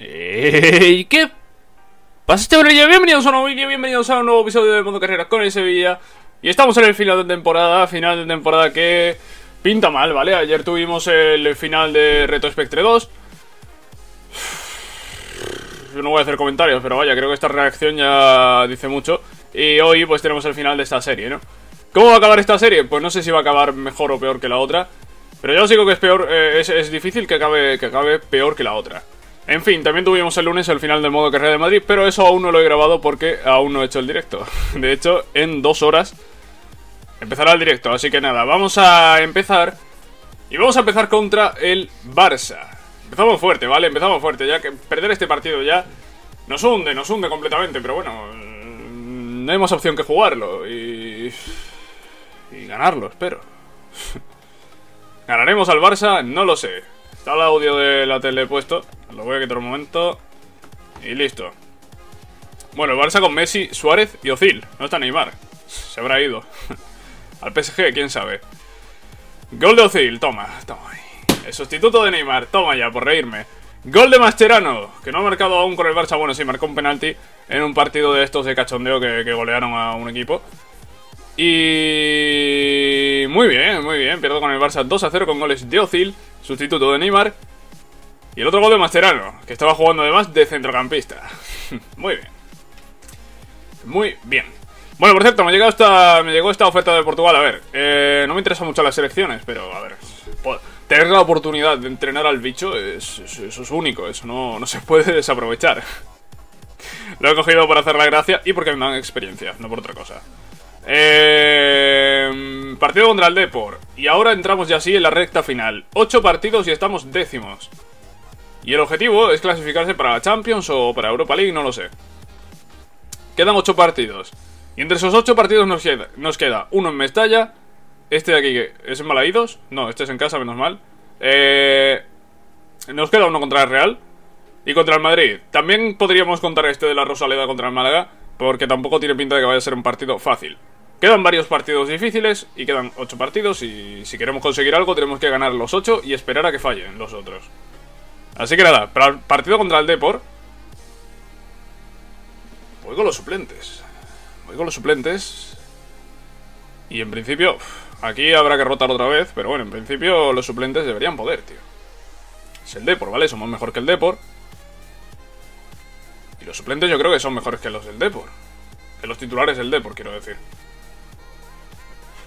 ¿Y qué pasa este brillo? Bienvenidos a un nuevo vídeo, bienvenidos a un nuevo episodio de Mundo Carreras con el Sevilla Y estamos en el final de temporada, final de temporada que pinta mal, ¿vale? Ayer tuvimos el final de Reto Spectre 2 Yo no voy a hacer comentarios, pero vaya, creo que esta reacción ya dice mucho Y hoy pues tenemos el final de esta serie, ¿no? ¿Cómo va a acabar esta serie? Pues no sé si va a acabar mejor o peor que la otra pero yo os digo que es peor, eh, es, difícil que acabe, que acabe peor que la otra. En fin, también tuvimos el lunes el final del modo carrera de Madrid, pero eso aún no lo he grabado porque aún no he hecho el directo. De hecho, en dos horas empezará el directo, así que nada, vamos a empezar. Y vamos a empezar contra el Barça. Empezamos fuerte, ¿vale? Empezamos fuerte, ya que perder este partido ya nos hunde, nos hunde completamente, pero bueno, mm, no hay más opción que jugarlo y... y ganarlo, espero. ¿Ganaremos al Barça? No lo sé. Está el audio de la tele puesto. Lo voy a quitar un momento. Y listo. Bueno, el Barça con Messi, Suárez y Ozil. No está Neymar. Se habrá ido. al PSG, quién sabe. Gol de Ozil, toma, toma El sustituto de Neymar, toma ya, por reírme. Gol de Mascherano, que no ha marcado aún con el Barça. Bueno, sí, marcó un penalti en un partido de estos de cachondeo que, que golearon a un equipo. Y... Muy bien, muy bien. Pierdo con el Barça 2 a 0 con goles de Ozil, sustituto de Neymar. Y el otro gol de Mascherano, que estaba jugando además de centrocampista. muy bien. Muy bien. Bueno, por cierto, me, llegó esta, me llegó esta oferta de Portugal. A ver, eh, no me interesan mucho las selecciones, pero a ver... Tener la oportunidad de entrenar al bicho, es, eso es único, eso no, no se puede desaprovechar. Lo he cogido por hacer la gracia y porque me dan experiencia, no por otra cosa. Eh, partido contra el Depor. Y ahora entramos ya así en la recta final. Ocho partidos y estamos décimos. Y el objetivo es clasificarse para la Champions o para Europa League, no lo sé. Quedan ocho partidos. Y entre esos ocho partidos nos queda, uno en Mestalla. Este de aquí que es en. No, este es en casa, menos mal. Eh, nos queda uno contra el Real. Y contra el Madrid. También podríamos contar este de la Rosaleda contra el Málaga. Porque tampoco tiene pinta de que vaya a ser un partido fácil. Quedan varios partidos difíciles y quedan 8 partidos y si queremos conseguir algo tenemos que ganar los 8 y esperar a que fallen los otros. Así que nada, para el partido contra el Depor voy con los suplentes. Voy con los suplentes y en principio aquí habrá que rotar otra vez, pero bueno, en principio los suplentes deberían poder, tío. Es el Depor, ¿vale? Somos mejor que el Depor. Y los suplentes yo creo que son mejores que los del Depor. Que los titulares del Depor, quiero decir.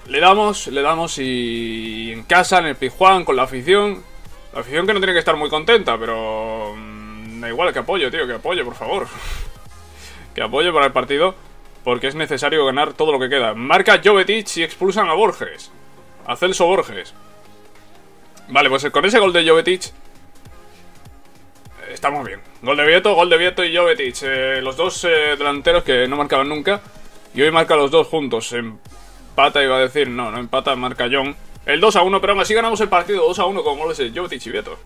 Le damos, le damos y en casa, en el Pijuan, con la afición. La afición que no tiene que estar muy contenta, pero... Mm, da igual, que apoyo, tío, que apoye, por favor. que apoye para el partido, porque es necesario ganar todo lo que queda. Marca Jovetic y expulsan a Borges. A Celso Borges. Vale, pues con ese gol de Jovetic... Estamos bien. Gol de Vieto, gol de Vieto y Jovetic. Eh, los dos eh, delanteros que no marcaban nunca. Y hoy marca los dos juntos. Empata, iba a decir, no, no empata, marca John. El 2 a 1, pero aún así ganamos el partido 2 a 1 con goles de Jovetic y Vieto.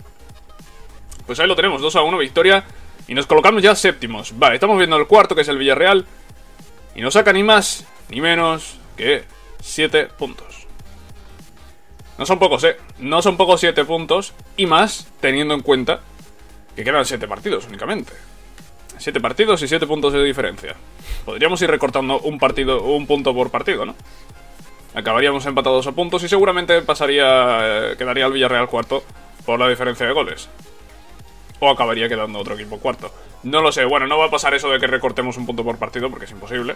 Pues ahí lo tenemos, 2 a 1, victoria. Y nos colocamos ya séptimos. Vale, estamos viendo el cuarto, que es el Villarreal. Y nos saca ni más ni menos que 7 puntos. No son pocos, ¿eh? No son pocos 7 puntos. Y más teniendo en cuenta que quedan 7 partidos únicamente. 7 partidos y 7 puntos de diferencia. Podríamos ir recortando un partido, un punto por partido, ¿no? Acabaríamos empatados a puntos y seguramente pasaría. Eh, quedaría el Villarreal cuarto por la diferencia de goles. O acabaría quedando otro equipo cuarto. No lo sé, bueno, no va a pasar eso de que recortemos un punto por partido porque es imposible.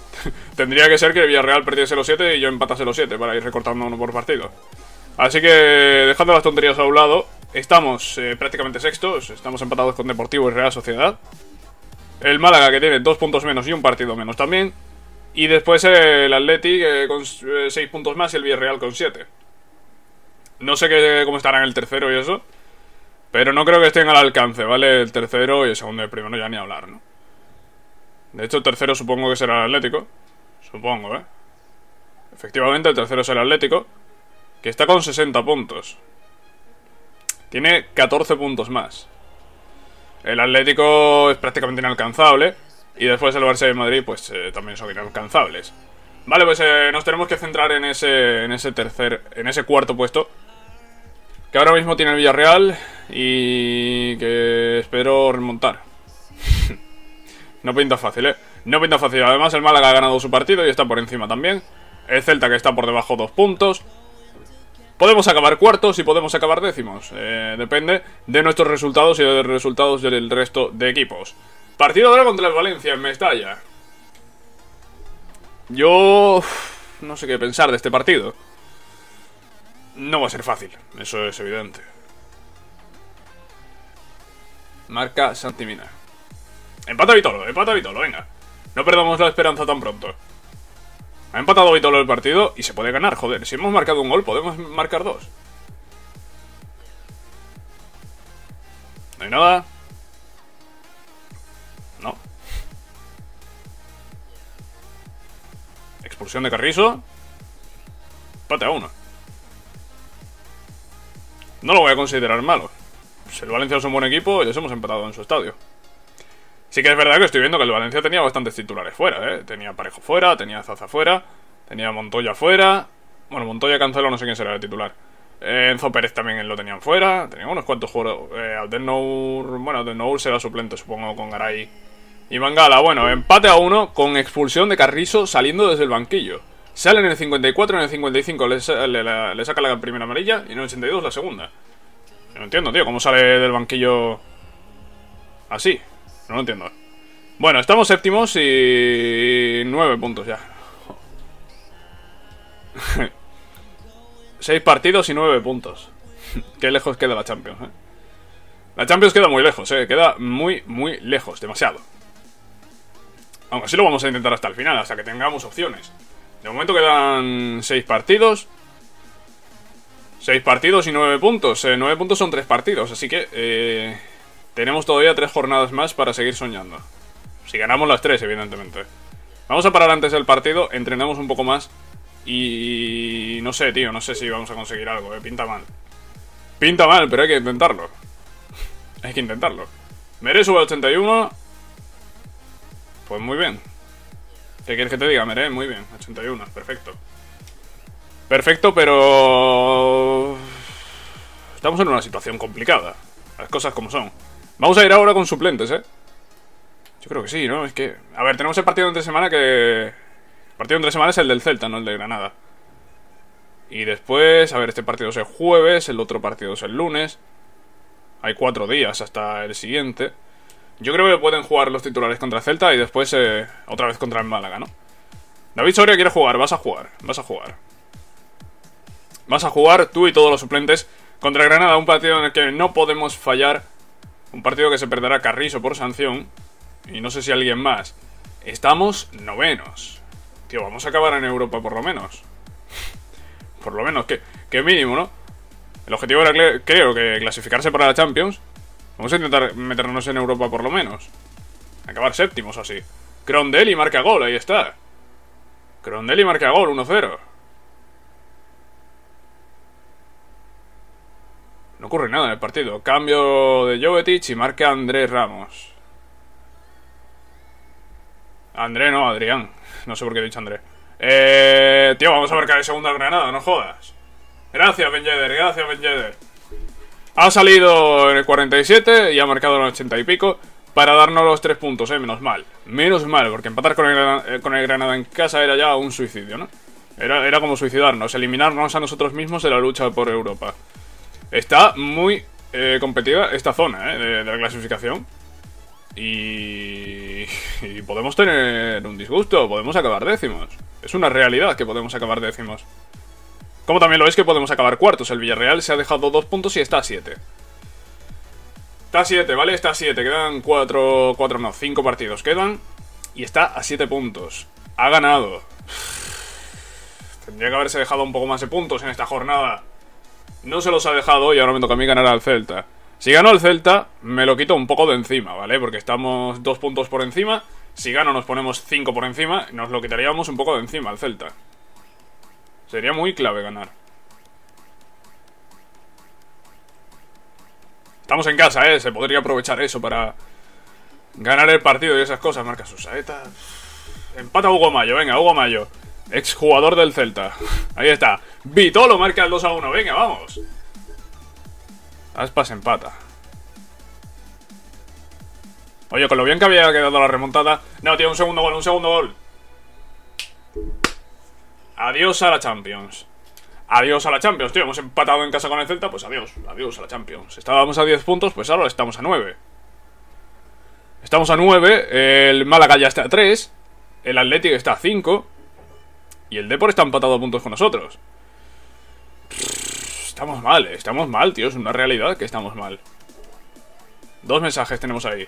Tendría que ser que el Villarreal perdiese los 7 y yo empatase los 7 para ir recortando uno por partido. Así que, dejando las tonterías a un lado, estamos eh, prácticamente sextos, estamos empatados con Deportivo y Real Sociedad. El Málaga que tiene dos puntos menos y un partido menos también. Y después el Atleti con 6 eh, puntos más y el Villarreal con 7. No sé qué, cómo estarán el tercero y eso. Pero no creo que estén al alcance, ¿vale? El tercero y el segundo y el primero ya ni hablar, ¿no? De hecho, el tercero supongo que será el Atlético. Supongo, ¿eh? Efectivamente, el tercero será el Atlético. Que está con 60 puntos. Tiene 14 puntos más. El Atlético es prácticamente inalcanzable. Y después el Barça y Madrid, pues eh, también son inalcanzables. Vale, pues eh, nos tenemos que centrar en ese, en ese tercer, en ese cuarto puesto. Que ahora mismo tiene el Villarreal y que espero remontar. no pinta fácil, ¿eh? No pinta fácil. Además, el Málaga ha ganado su partido y está por encima también. El Celta que está por debajo dos puntos. Podemos acabar cuartos y podemos acabar décimos. Eh, depende de nuestros resultados y de los resultados del resto de equipos. Partido ahora contra el Valencia en Mestalla. Yo... No sé qué pensar de este partido. No va a ser fácil, eso es evidente. Marca Santimina. Empata Vitolo, empata Vitolo, venga. No perdamos la esperanza tan pronto. Ha empatado Vitolo el partido y se puede ganar, joder. Si hemos marcado un gol, podemos marcar dos. No hay nada. Expulsión de Carrizo. Empate a uno. No lo voy a considerar malo. Pues el Valencia es un buen equipo y les hemos empatado en su estadio. Sí que es verdad que estoy viendo que el Valencia tenía bastantes titulares fuera, ¿eh? Tenía Parejo fuera, tenía Zaza fuera, tenía Montoya fuera... Bueno, Montoya Cancelo no sé quién será el titular. Enzo Pérez también lo tenían fuera. Tenía unos cuantos jugadores. Eh, Aldennour... Bueno, Aldennour será suplente, supongo, con Garay. Y Mangala, bueno, empate a uno con expulsión de Carrizo saliendo desde el banquillo. Sale en el 54, en el 55 le, saca la primera amarilla y en el 82 la segunda. No entiendo, tío, cómo sale del banquillo así. No lo entiendo. Bueno, estamos séptimos y... Nueve puntos ya. Seis partidos y nueve puntos. Qué lejos queda la Champions, ¿eh? La Champions queda muy lejos, ¿eh? Queda muy, muy lejos, demasiado. Aunque así lo vamos a intentar hasta el final, hasta que tengamos opciones. De momento quedan seis partidos. Seis partidos y nueve puntos. Eh, nueve puntos son tres partidos, así que... Eh, tenemos todavía tres jornadas más para seguir soñando. Si ganamos las tres, evidentemente. Vamos a parar antes del partido, entrenamos un poco más. Y... No sé, tío, no sé si vamos a conseguir algo, eh. Pinta mal. Pinta mal, pero hay que intentarlo. hay que intentarlo. Mere sube a 81. Pues muy bien. ¿Qué quieres que te diga, Mere? Muy bien, 81, perfecto. Perfecto, pero... Estamos en una situación complicada. Las cosas como son. Vamos a ir ahora con suplentes, ¿eh? Yo creo que sí, ¿no? Es que... A ver, tenemos el partido entre semana que... El partido entre semana es el del Celta, no el de Granada. Y después... A ver, este partido es el jueves, el otro partido es el lunes. Hay cuatro días hasta el siguiente. Yo creo que pueden jugar los titulares contra Celta y después eh, otra vez contra el Málaga, ¿no? David Soria quiere jugar, vas a jugar, vas a jugar. Vas a jugar tú y todos los suplentes contra Granada, un partido en el que no podemos fallar un partido que se perderá Carrizo por sanción. Y no sé si alguien más. Estamos novenos. Tío, vamos a acabar en Europa por lo menos. por lo menos, que, mínimo, ¿no? El objetivo era, creo, que clasificarse para la Champions. Vamos a intentar meternos en Europa por lo menos. Acabar séptimos así. Crondelli marca gol, ahí está. Crondelli marca gol, 1-0. No ocurre nada en el partido. Cambio de Jovetic y marca Andrés Ramos. André no, Adrián. No sé por qué he dicho André. Eh, tío, vamos a marcar el segundo Granada, no jodas. Gracias, Ben gracias, Ben Ha salido en el 47 y ha marcado en el 80 y pico para darnos los tres puntos, eh, menos mal. Menos mal, porque empatar con el, eh, con el Granada en casa era ya un suicidio, ¿no? Era, era como suicidarnos, eliminarnos a nosotros mismos de la lucha por Europa. Está muy eh, competida esta zona eh, de, la clasificación. Y, y podemos tener un disgusto, podemos acabar décimos. Es una realidad que podemos acabar décimos. Como también lo es que podemos acabar cuartos. El Villarreal se ha dejado dos puntos y está a siete. Está a siete, ¿vale? Está a siete. Quedan cuatro, cuatro no, cinco partidos quedan. Y está a siete puntos. Ha ganado. Tendría que haberse dejado un poco más de puntos en esta jornada. No se los ha dejado y ahora me toca a mí ganar al Celta. Si gano al Celta, me lo quito un poco de encima, ¿vale? Porque estamos dos puntos por encima. Si gano nos ponemos cinco por encima, nos lo quitaríamos un poco de encima al Celta. Sería muy clave ganar. Estamos en casa, ¿eh? Se podría aprovechar eso para ganar el partido y esas cosas. Marca su saeta. Empata Hugo Mayo, venga, Hugo Mayo. Exjugador del Celta. Ahí está. Vitolo marca el 2 a 1. Venga, vamos. Aspas empata. Oye, con lo bien que había quedado la remontada. No, tío, un segundo gol, un segundo gol. Adiós a la Champions. Adiós a la Champions, tío. Hemos empatado en casa con el Celta, pues adiós. Adiós a la Champions. Estábamos a 10 puntos, pues ahora estamos a 9. Estamos a 9. El Málaga ya está a 3. El Athletic está a 5. Y el Depor está empatado a puntos con nosotros. Estamos mal, eh, estamos mal, tío. Es una realidad que estamos mal. Dos mensajes tenemos ahí.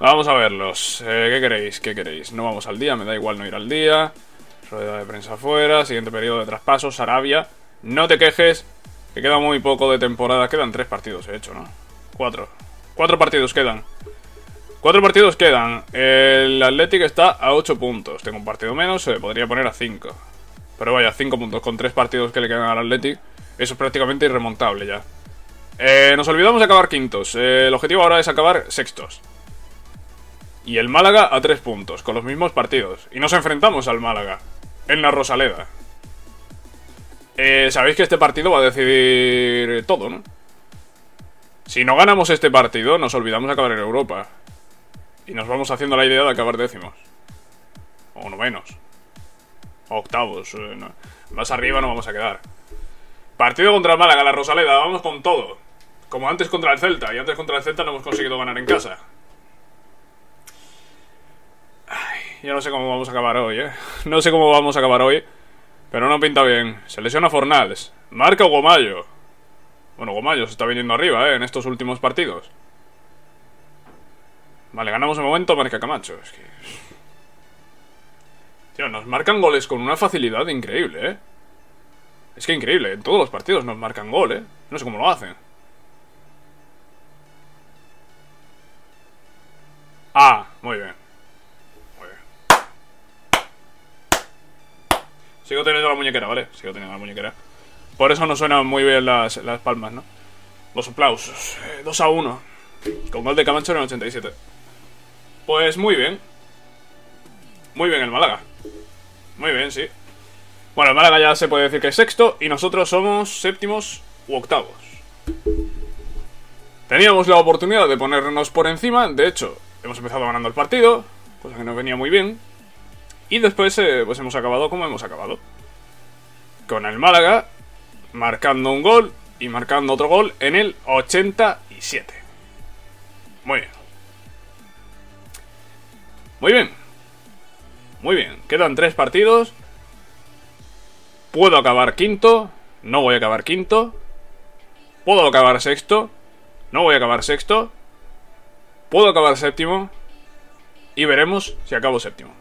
Vamos a verlos. Eh, ¿Qué queréis? ¿Qué queréis? No vamos al día, me da igual no ir al día. Rueda de prensa afuera. Siguiente periodo de traspasos. Arabia. No te quejes. Que queda muy poco de temporada. Quedan tres partidos, he hecho, ¿no? Cuatro. Cuatro partidos quedan. Cuatro partidos quedan. El Athletic está a ocho puntos. Tengo un partido menos, se podría poner a cinco. Pero vaya, cinco puntos con tres partidos que le quedan al Athletic. Eso es prácticamente irremontable ya. Eh, nos olvidamos de acabar quintos. Eh, el objetivo ahora es acabar sextos. Y el Málaga a tres puntos, con los mismos partidos. Y nos enfrentamos al Málaga, en la Rosaleda. Eh, Sabéis que este partido va a decidir todo, ¿no? Si no ganamos este partido, nos olvidamos de acabar en Europa. Y nos vamos haciendo la idea de acabar décimos. O no menos. O octavos. Eh, Más arriba no vamos a quedar. Partido contra el Málaga, la Rosaleda, vamos con todo. Como antes contra el Celta. Y antes contra el Celta no hemos conseguido ganar en casa. Yo no sé cómo vamos a acabar hoy, ¿eh? No sé cómo vamos a acabar hoy. Pero no pinta bien. Se lesiona Fornals. Marca Gomayo. Bueno, Gomayo se está viniendo arriba, ¿eh? En estos últimos partidos. Vale, ganamos un momento, marca Camacho. Es que... Tío, nos marcan goles con una facilidad increíble, ¿eh? Es que increíble. En todos los partidos nos marcan gol, ¿eh? No sé cómo lo hacen. Ah, muy bien. Sigo teniendo la muñequera, ¿vale? Sigo teniendo la muñequera. Por eso no suenan muy bien las, palmas, ¿no? Los aplausos. 2 eh, a 1. Con gol de Camacho en el 87. Pues muy bien. Muy bien el Málaga. Muy bien, sí. Bueno, el Málaga ya se puede decir que es sexto y nosotros somos séptimos u octavos. Teníamos la oportunidad de ponernos por encima, de hecho, hemos empezado ganando el partido, cosa que nos venía muy bien. Y después eh, pues hemos acabado como hemos acabado. Con el Málaga marcando un gol y marcando otro gol en el 87. Muy bien. Muy bien. Muy bien. Quedan tres partidos. Puedo acabar quinto. No voy a acabar quinto. Puedo acabar sexto. No voy a acabar sexto. Puedo acabar séptimo. Y veremos si acabo séptimo.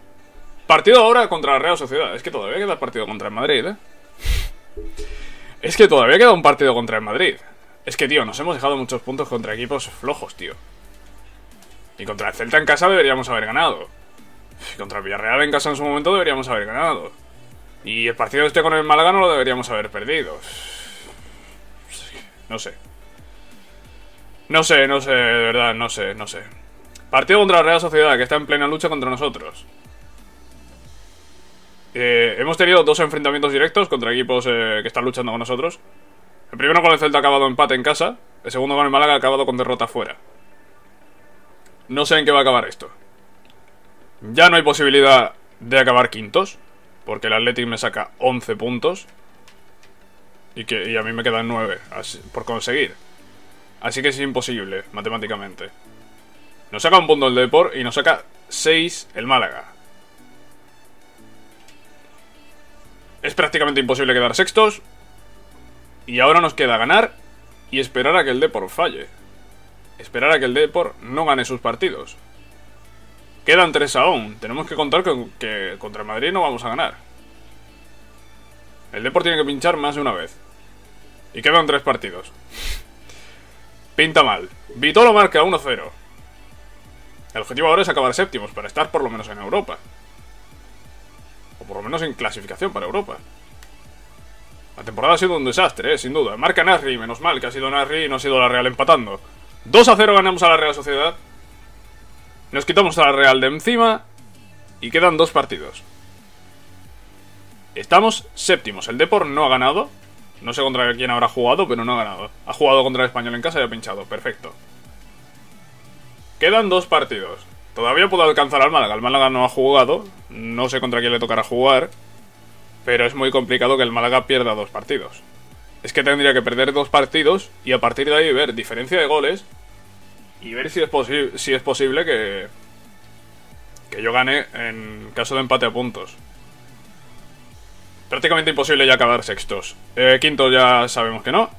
Partido ahora contra la Real Sociedad. Es que todavía queda partido contra el Madrid, ¿eh? Es que todavía queda un partido contra el Madrid. Es que, tío, nos hemos dejado muchos puntos contra equipos flojos, tío. Y contra el Celta en casa deberíamos haber ganado. Y contra el Villarreal en casa en su momento deberíamos haber ganado. Y el partido este con el Málaga no lo deberíamos haber perdido. No sé. No sé, no sé, de verdad, no sé, no sé. Partido contra la Real Sociedad, que está en plena lucha contra nosotros. Eh, hemos tenido dos enfrentamientos directos contra equipos eh, que están luchando con nosotros. El primero con el Celta ha acabado empate en casa. El segundo con el Málaga ha acabado con derrota fuera. No sé en qué va a acabar esto. Ya no hay posibilidad de acabar quintos. Porque el Athletic me saca 11 puntos. Y, que, a mí me quedan 9 por conseguir. Así que es imposible, matemáticamente. Nos saca un punto el Deport y nos saca 6 el Málaga. Es prácticamente imposible quedar sextos. Y ahora nos queda ganar y esperar a que el Depor falle. Esperar a que el Depor no gane sus partidos. Quedan tres aún. Tenemos que contar con que contra Madrid no vamos a ganar. El Depor tiene que pinchar más de una vez. Y quedan tres partidos. Pinta mal. Vitolo marca 1-0. El objetivo ahora es acabar séptimos para estar por lo menos en Europa por lo menos en clasificación para Europa. La temporada ha sido un desastre, eh, sin duda. Marca Nasri, menos mal que ha sido Nasri y no ha sido la Real empatando. 2 a 0 ganamos a la Real Sociedad. Nos quitamos a la Real de encima. Y quedan dos partidos. Estamos séptimos. El Depor no ha ganado. No sé contra quién habrá jugado, pero no ha ganado. Ha jugado contra el Español en casa y ha pinchado. Perfecto. Quedan dos partidos. Todavía puedo alcanzar al Málaga. El Málaga no ha jugado. No sé contra quién le tocará jugar. Pero es muy complicado que el Málaga pierda dos partidos. Es que tendría que perder dos partidos y a partir de ahí ver diferencia de goles y ver si es, si es posible que, que yo gane en caso de empate a puntos. Prácticamente imposible ya acabar sextos. Eh, quinto ya sabemos que no.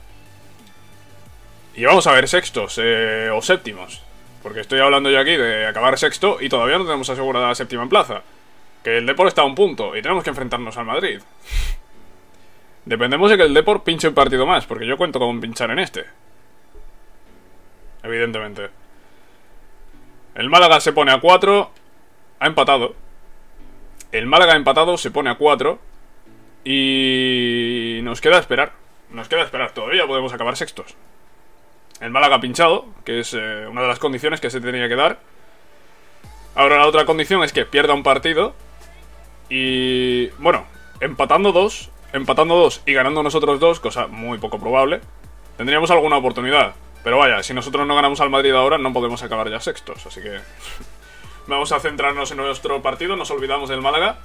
Y vamos a ver sextos eh, o séptimos. Porque estoy hablando yo aquí de acabar sexto y todavía no tenemos asegurada la séptima plaza. Que el Depor está a un punto y tenemos que enfrentarnos al Madrid. Dependemos de que el Depor pinche un partido más, porque yo cuento con pinchar en este. Evidentemente. El Málaga se pone a 4. Ha empatado. El Málaga ha empatado, se pone a 4. Y nos queda esperar. Nos queda esperar. Todavía podemos acabar sextos. El Málaga ha pinchado, que es eh, una de las condiciones que se tenía que dar. Ahora la otra condición es que pierda un partido. Y bueno, empatando dos, empatando dos y ganando nosotros dos, cosa muy poco probable, tendríamos alguna oportunidad. Pero vaya, si nosotros no ganamos al Madrid ahora, no podemos acabar ya sextos, así que... vamos a centrarnos en nuestro partido, nos olvidamos del Málaga.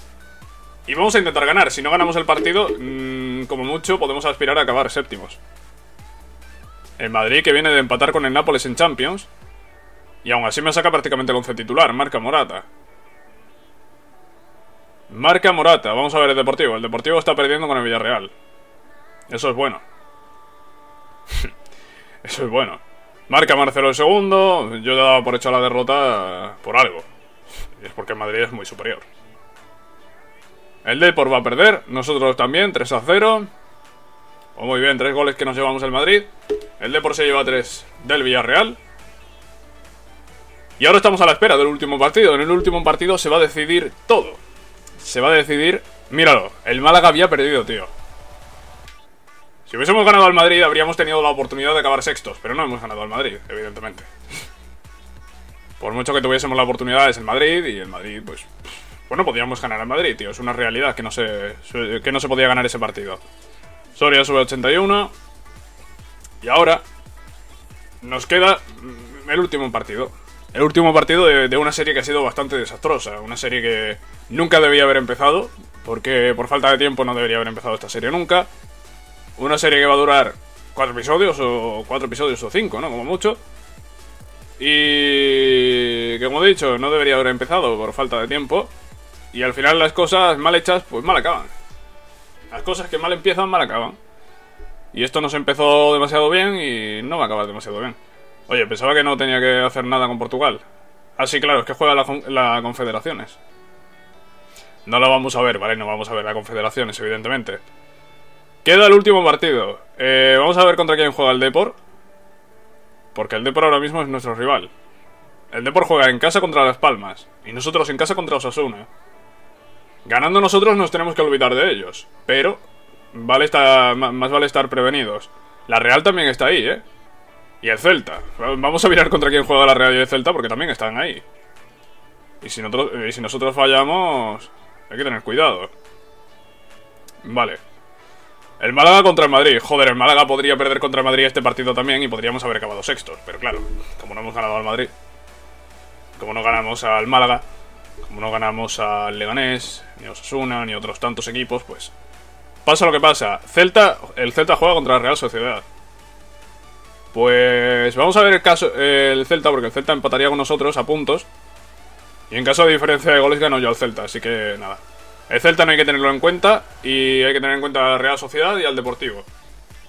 Y vamos a intentar ganar. Si no ganamos el partido, mmm, como mucho, podemos aspirar a acabar séptimos. El Madrid que viene de empatar con el Nápoles en Champions. Y aún así me saca prácticamente el once titular, marca Morata. Marca Morata, vamos a ver el Deportivo. El Deportivo está perdiendo con el Villarreal. Eso es bueno. Eso es bueno. Marca Marcelo el segundo. Yo le daba por hecho la derrota por algo. Y es porque Madrid es muy superior. El Depor va a perder. Nosotros también. 3 a 0. Oh, muy bien, tres goles que nos llevamos el Madrid. El Depor se lleva 3 del Villarreal. Y ahora estamos a la espera del último partido. En el último partido se va a decidir todo se va a decidir... Míralo, el Málaga había perdido, tío. Si hubiésemos ganado al Madrid habríamos tenido la oportunidad de acabar sextos, pero no hemos ganado al Madrid, evidentemente. Por mucho que tuviésemos la oportunidad es el Madrid y el Madrid, pues... Bueno, podíamos ganar al Madrid, tío. Es una realidad que no se, que no se podía ganar ese partido. Soria sube 81. Y ahora nos queda el último partido. El último partido de, una serie que ha sido bastante desastrosa. Una serie que nunca debía haber empezado. Porque por falta de tiempo no debería haber empezado esta serie nunca. Una serie que va a durar cuatro episodios o cuatro episodios o cinco, ¿no? Como mucho. Y que como he dicho, no debería haber empezado por falta de tiempo. Y al final las cosas mal hechas, pues mal acaban. Las cosas que mal empiezan, mal acaban. Y esto nos empezó demasiado bien y no va a acabar demasiado bien. Oye, pensaba que no tenía que hacer nada con Portugal. Ah, sí, claro, es que juega la, Confederaciones. No lo vamos a ver, ¿vale? No vamos a ver la Confederaciones, evidentemente. Queda el último partido. Eh, vamos a ver contra quién juega el Depor. Porque el Depor ahora mismo es nuestro rival. El Depor juega en casa contra Las Palmas. Y nosotros en casa contra Osasuna. Ganando nosotros nos tenemos que olvidar de ellos. Pero vale estar, más vale estar prevenidos. La Real también está ahí, ¿eh? Y el Celta. Vamos a mirar contra quién juega la Real y el Celta porque también están ahí. Y si, nosotros, y si nosotros fallamos, hay que tener cuidado. Vale. El Málaga contra el Madrid. Joder, el Málaga podría perder contra el Madrid este partido también y podríamos haber acabado sextos. Pero claro, como no hemos ganado al Madrid, como no ganamos al Málaga, como no ganamos al Leganés, ni a Osasuna, ni a otros tantos equipos, pues... Pasa lo que pasa. Celta, el Celta juega contra la Real Sociedad. Pues vamos a ver el caso el Celta, porque el Celta empataría con nosotros a puntos. Y en caso de diferencia de goles gano yo al Celta, así que nada. El Celta no hay que tenerlo en cuenta y hay que tener en cuenta a la Real Sociedad y al Deportivo.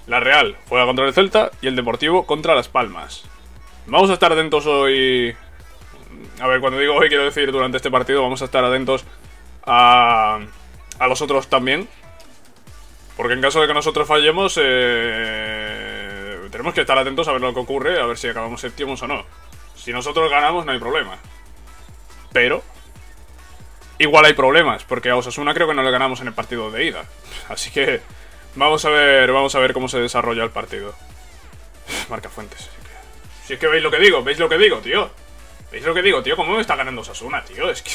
La Real juega contra el Celta y el Deportivo contra Las Palmas. Vamos a estar atentos hoy... A ver, cuando digo hoy quiero decir durante este partido, vamos a estar atentos a, a los otros también. Porque en caso de que nosotros fallemos, eh tenemos que estar atentos a ver lo que ocurre, a ver si acabamos séptimos o no. Si nosotros ganamos no hay problema. Pero... Igual hay problemas, porque a Osasuna creo que no le ganamos en el partido de ida. Así que vamos a ver, vamos a ver cómo se desarrolla el partido. Marca Fuentes. Si es que veis lo que digo, veis lo que digo, tío. ¿Veis lo que digo, tío? ¿Cómo me está ganando Osasuna, tío? Es que...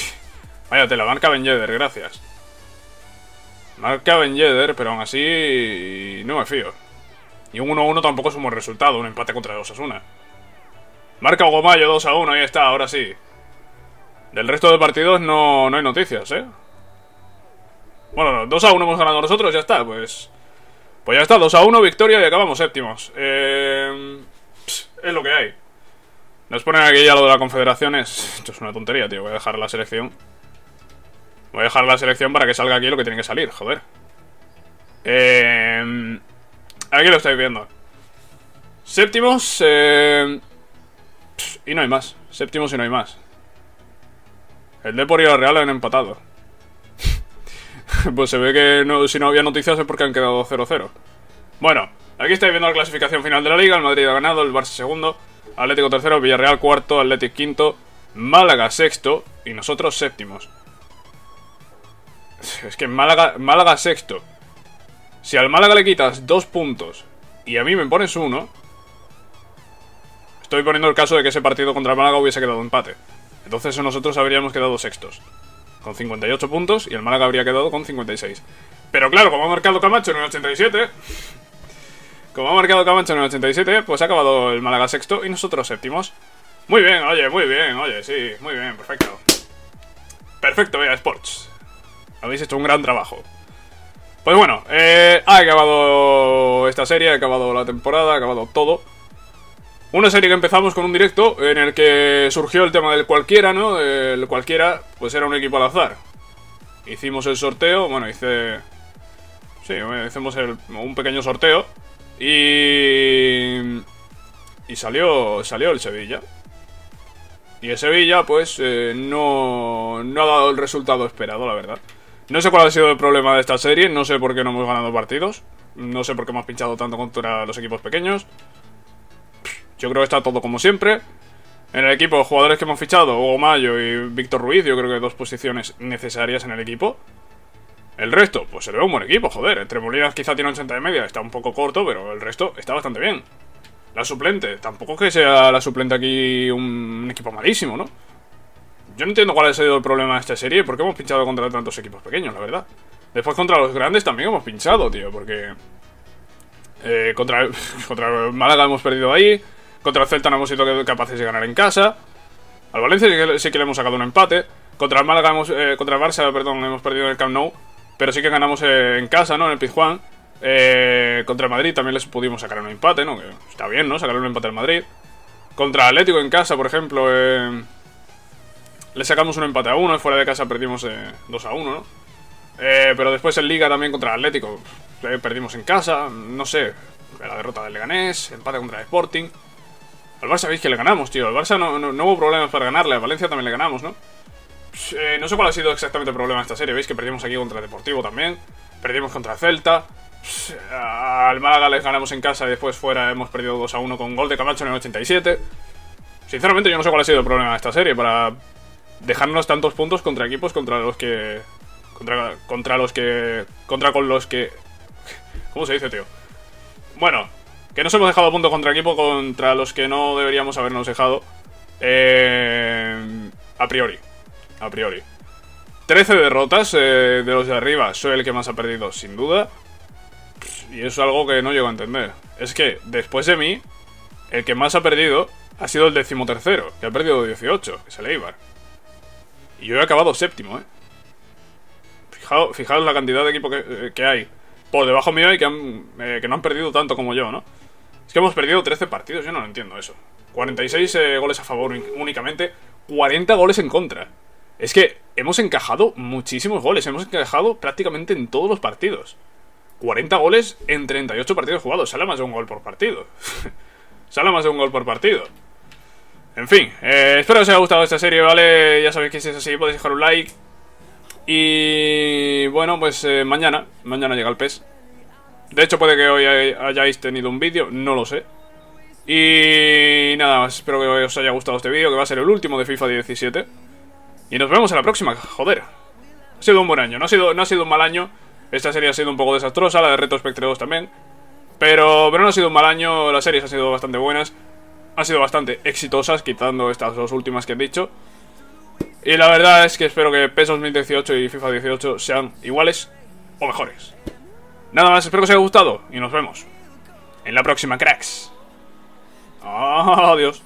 Vaya la marca Ben Yedder, gracias. Marca Ben Yedder, pero aún así... No me fío. Y un 1-1 tampoco es un buen resultado, un empate contra Osasuna. Marca Gomayo 2 a 1, ahí está, ahora sí. Del resto de partidos no, no hay noticias, ¿eh? Bueno, 2 a 1 hemos ganado nosotros, ya está, pues... Pues ya está, 2 a 1, victoria y acabamos séptimos. Eh, es lo que hay. Nos ponen aquí ya lo de la confederación, es... Esto es una tontería, tío, voy a dejar la selección. Voy a dejar la selección para que salga aquí lo que tiene que salir, joder. Eh, aquí lo estáis viendo. Séptimos, eh, y no hay más. Séptimos y no hay más. El Depor y el Real han empatado. pues se ve que no, si no había noticias es porque han quedado 0-0. Bueno, aquí estáis viendo la clasificación final de la liga. El Madrid ha ganado, el Barça segundo, Atlético tercero, Villarreal cuarto, Atlético quinto, Málaga sexto y nosotros séptimos. Es que Málaga, Málaga sexto. Si al Málaga le quitas dos puntos y a mí me pones uno, estoy poniendo el caso de que ese partido contra el Málaga hubiese quedado empate. Entonces nosotros habríamos quedado sextos. Con 58 puntos y el Málaga habría quedado con 56. Pero claro, como ha marcado Camacho en el 87... Como ha marcado Camacho en el 87, pues ha acabado el Málaga sexto y nosotros séptimos. Muy bien, oye, muy bien, oye, sí, muy bien, perfecto. Perfecto, vea, Sports. Habéis hecho un gran trabajo. Pues bueno, eh, ha acabado esta serie, ha acabado la temporada, ha acabado todo. Una serie que empezamos con un directo en el que surgió el tema del cualquiera, ¿no? El cualquiera, pues era un equipo al azar. Hicimos el sorteo, bueno, hice... Sí, hicimos un pequeño sorteo. Y... Y salió, salió el Sevilla. Y el Sevilla, pues, eh, no, no ha dado el resultado esperado, la verdad. No sé cuál ha sido el problema de esta serie, no sé por qué no hemos ganado partidos. No sé por qué hemos pinchado tanto contra los equipos pequeños. Yo creo que está todo como siempre. En el equipo, jugadores que hemos fichado, Hugo Mayo y Víctor Ruiz, yo creo que dos posiciones necesarias en el equipo. El resto, pues se le ve un buen equipo, joder. Entre Molinas quizá tiene 80 de media, está un poco corto, pero el resto está bastante bien. La suplente, tampoco que sea la suplente aquí un equipo malísimo, ¿no? Yo no entiendo cuál ha sido el problema de esta serie, porque hemos pinchado contra tantos equipos pequeños, la verdad. Después contra los grandes también hemos pinchado, tío, porque... Eh, contra, contra Málaga hemos perdido ahí. Contra el Celta no hemos sido capaces de ganar en casa. Al Valencia sí que, le hemos sacado un empate. Contra el Málaga hemos, eh, contra el Barça, perdón, hemos perdido en el Camp Nou. Pero sí que ganamos eh, en casa, ¿no? En el Pizjuán. Eh, contra el Madrid también les pudimos sacar un empate, ¿no? Que está bien, ¿no? Sacar un empate al Madrid. Contra Atlético en casa, por ejemplo, le sacamos un empate a uno. Fuera de casa perdimos 2 a 1, ¿no? pero después en Liga también contra Atlético perdimos en casa. No sé, la derrota del Leganés, empate contra el Sporting. Al Barça veis que le ganamos, tío. Al Barça no, no, hubo problemas para ganarle. A Valencia también le ganamos, ¿no? Eh, no sé cuál ha sido exactamente el problema de esta serie. Veis que perdimos aquí contra el Deportivo también. Perdimos contra Celta. Pues, al Málaga les ganamos en casa y después fuera hemos perdido 2 a 1 con gol de Camacho en el 87. Sinceramente yo no sé cuál ha sido el problema de esta serie para dejarnos tantos puntos contra equipos contra los que... Contra, contra los que... Contra con los que... ¿Cómo se dice, tío? Bueno, que nos hemos dejado a punto contra equipo contra los que no deberíamos habernos dejado. Eh, a priori. A priori. 13 derrotas eh, de los de arriba. Soy el que más ha perdido, sin duda. Y eso es algo que no llego a entender. Es que, después de mí, el que más ha perdido ha sido el decimotercero, que ha perdido 18, que es el Eibar. Y yo he acabado séptimo, ¿eh? Fijaos, fijaos la cantidad de equipo que, eh, que hay por debajo mío y que, han, que no han perdido tanto como yo, ¿no? Es que hemos perdido 13 partidos, yo no lo entiendo eso. 46 eh, goles a favor únicamente, 40 goles en contra. Es que hemos encajado muchísimos goles, hemos encajado prácticamente en todos los partidos. 40 goles en 38 partidos jugados, sale más de un gol por partido. sale más de un gol por partido. En fin, eh, espero que os haya gustado esta serie, ¿vale? Ya sabéis que si es así podéis dejar un like. Y bueno, pues eh, mañana, mañana llega el PES. De hecho, puede que hoy hayáis tenido un vídeo, no lo sé. Y nada más, espero que os haya gustado este vídeo, que va a ser el último de FIFA 17. Y nos vemos en la próxima, joder. Ha sido un buen año, no ha sido, no ha sido un mal año. Esta serie ha sido un poco desastrosa, la de Reto Spectre 2 también. Pero, pero no ha sido un mal año, las series han sido bastante buenas. Han sido bastante exitosas, quitando estas dos últimas que he dicho. Y la verdad es que espero que PES 2018 y FIFA 18 sean iguales o mejores. Nada más, espero que os haya gustado y nos vemos en la próxima, cracks. Adiós.